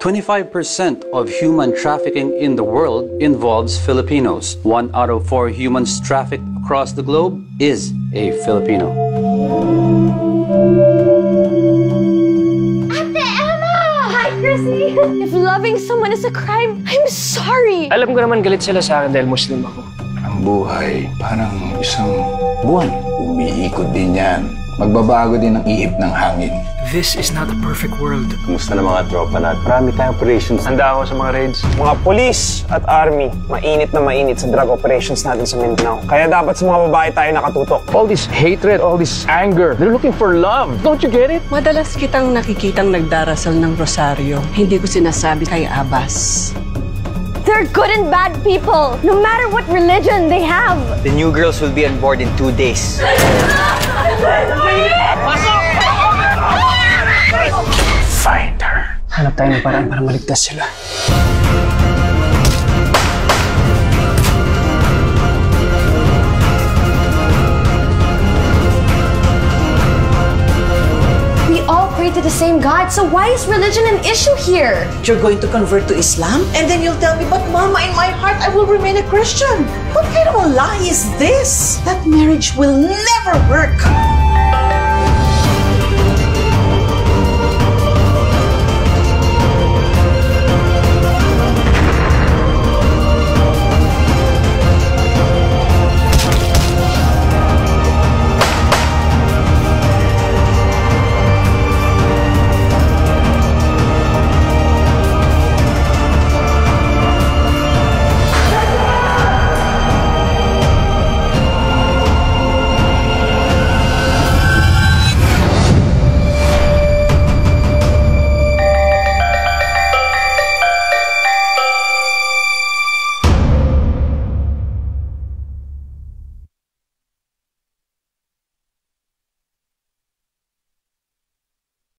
25% of human trafficking in the world involves Filipinos. One out of four humans trafficked across the globe is a Filipino. Ate Emma! Hi, Chrissy! If loving someone is a crime, I'm sorry! Alam ko naman galit sila sa akin dahil Muslim ako. Ang buhay, parang isang buwan. Umiikot din yan. Magbabago din ang ihip ng hangin. This is not a perfect world. Kumusta na mga tropa natin? Marami tayong operations. Handa ako sa mga raids. Mga polis at army, mainit na mainit sa drug operations natin sa Mindanao. Kaya dapat sa mga babae tayo nakatutok. all this hatred, all this anger. They're looking for love. Don't you get it? Madalas kitang nakikitang nagdarasal ng rosaryo. Hindi ko sinasabi kay Abbas. They're good and bad people, no matter what religion they have. The new girls will be on board in two days. Find her. Hanap tayo ng paraan para maligtas sila. To the same God, so why is religion an issue here? You're going to convert to Islam? And then you'll tell me, but Mama, in my heart, I will remain a Christian. What kind of a lie is this? That marriage will never work.